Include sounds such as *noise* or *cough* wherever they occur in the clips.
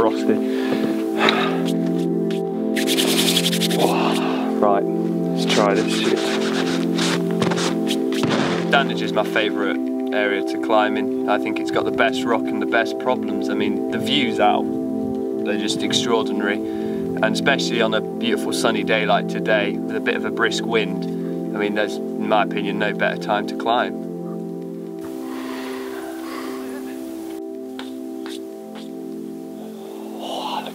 frosty. Right, let's try this shit. Is my favourite area to climb in. I think it's got the best rock and the best problems. I mean, the views out, they're just extraordinary. And especially on a beautiful sunny day like today, with a bit of a brisk wind, I mean, there's, in my opinion, no better time to climb.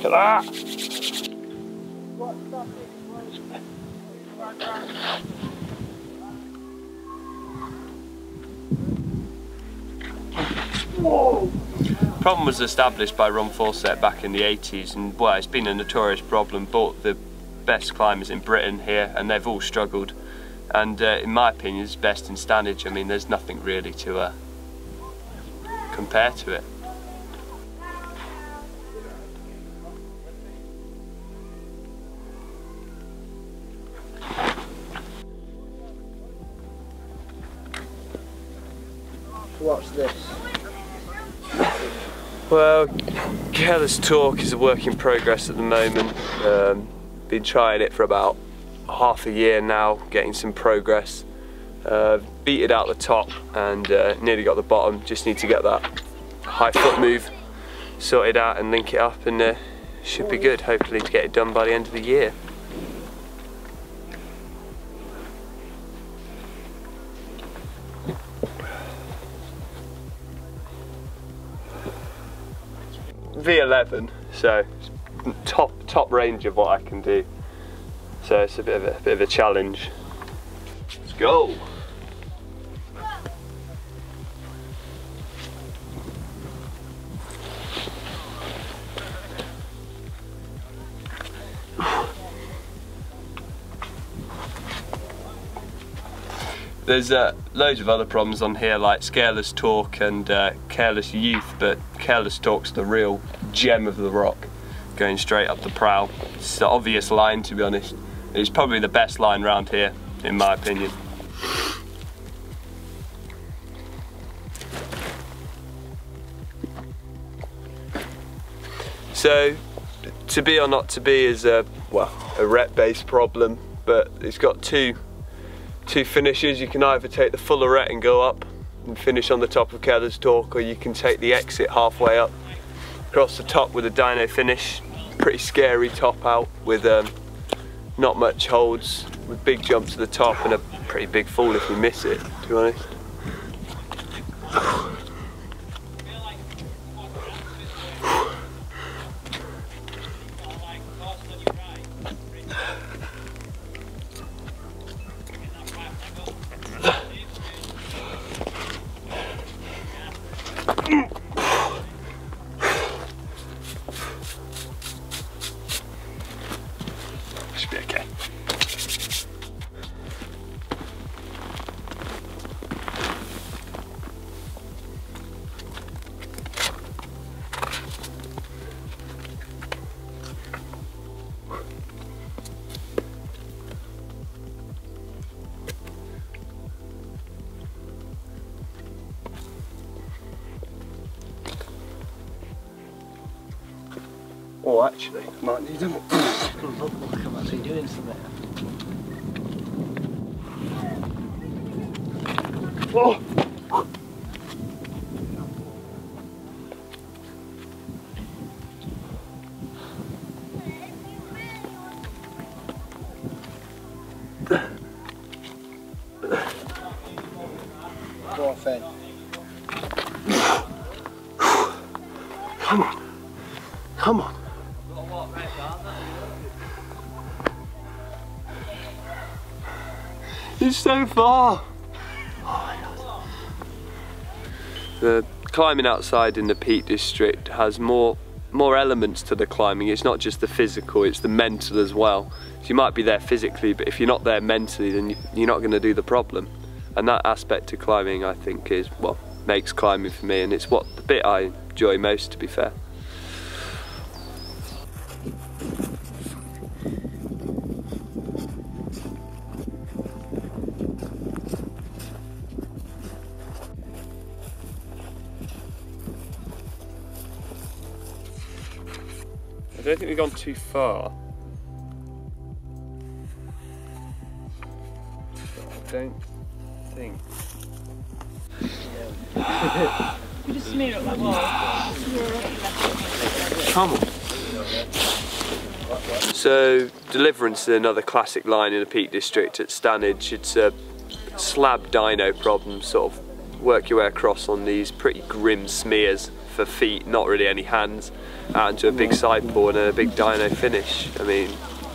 Look at that! problem was established by Ron Fawcett back in the 80s and well it's been a notorious problem but the best climbers in Britain here and they've all struggled. And uh, in my opinion it's best in Stanage. I mean there's nothing really to uh, compare to it What's this? Well, Careless Torque is a work in progress at the moment. Um, been trying it for about half a year now, getting some progress. Uh, beat it out the top and uh, nearly got the bottom. Just need to get that high foot move sorted out and link it up and uh, should be good. Hopefully to get it done by the end of the year. V11, so top top range of what I can do. So it's a bit of a, a bit of a challenge. Let's go. There's uh, loads of other problems on here like Scaleless Talk and uh, Careless Youth, but Careless Torque's the real gem of the rock, going straight up the prow. It's the obvious line to be honest. It's probably the best line round here, in my opinion. So, to be or not to be is a, well, a rep-based problem, but it's got two two finishes. You can either take the full arete and go up and finish on the top of Careless Torque, or you can take the exit halfway up, across the top with a dyno finish. Pretty scary top out with um, not much holds, with big jump to the top and a pretty big fall if you miss it, to be honest. Mm. Oh, actually, might need them. look, look, I'm actually doing something. Oh! It's so far. Oh the climbing outside in the Peak District has more more elements to the climbing. It's not just the physical, it's the mental as well. So you might be there physically, but if you're not there mentally, then you're not going to do the problem. And that aspect of climbing, I think, is what makes climbing for me, and it's what the bit I enjoy most, to be fair. Don't think we've gone too far. I don't think. You just smear it like wall. Come on. So, Deliverance is another classic line in the Peak District at Stanage. It's a slab dyno problem, sort of work your way across on these pretty grim smears for feet, not really any hands, out into a big side pour and a big dyno finish. I mean,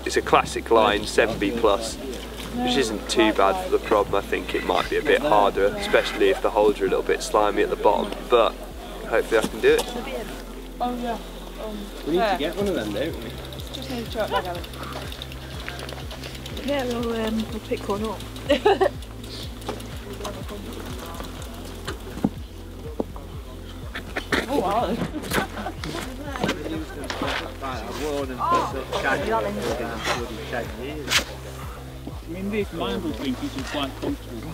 it's a classic line, 7B plus, which isn't too bad for the problem. I think it might be a bit harder, especially if the holes are a little bit slimy at the bottom, but hopefully I can do it. Oh yeah. Um, We need there. to get one of them, don't we? Just need to try it Alan. Yeah, we'll, um, we'll pick one up. *laughs* I mean, Limble thing is just quite comfortable.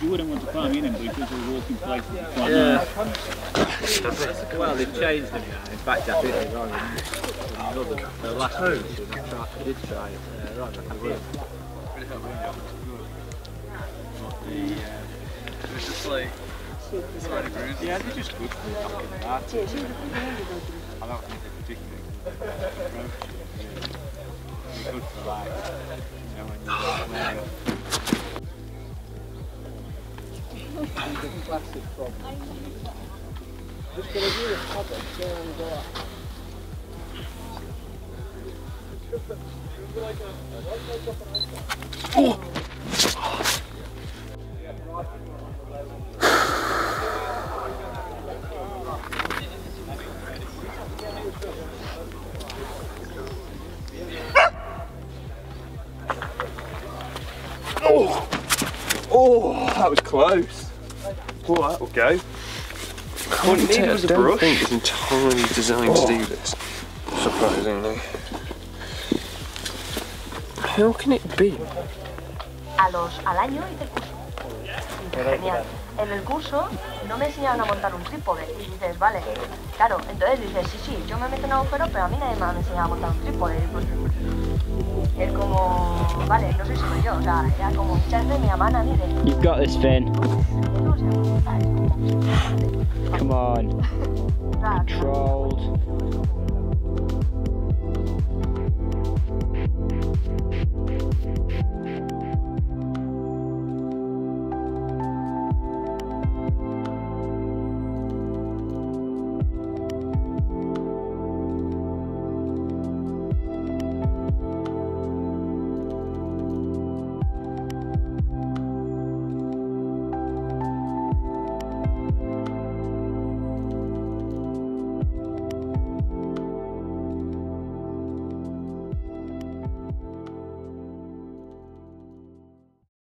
You wouldn't want to climb in them because they're walking places. Quite nice. Well, they've changed them now. In fact, I think they're on another, the last edition. I, did try it. Right back in the room. Yeah, they're just good for knocking. I don't think they're particularly good for like, you know, when you're playing. Plastic problem. Just gonna do a cover, go and go. Oh, oh, that was close. Oh, that will go. I What needed was a brush. think it's entirely designed to do this. Surprisingly. How can it be? a los, al año hice el curso. Genial. En el curso no me enseñaron a montar un trípode. Y dices, vale, claro, entonces dices, sí, sí, yo me meto en agujero, pero a mí nadie me ha enseñado a montar un trípode. Pues, es como, vale, no soy solo yo, o sea, era como muchas veces me llaman a mí de, You've got this, Finn. no sé montar, es como, Come on. Controlled.